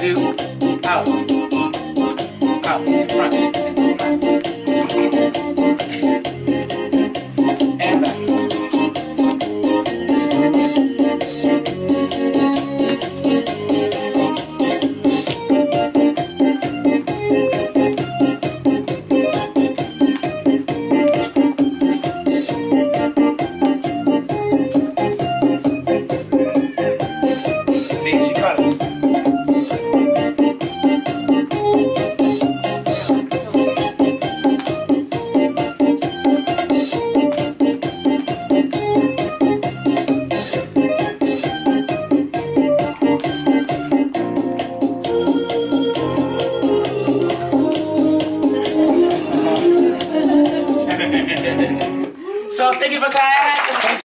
do, out, out, front. so thank you for coming.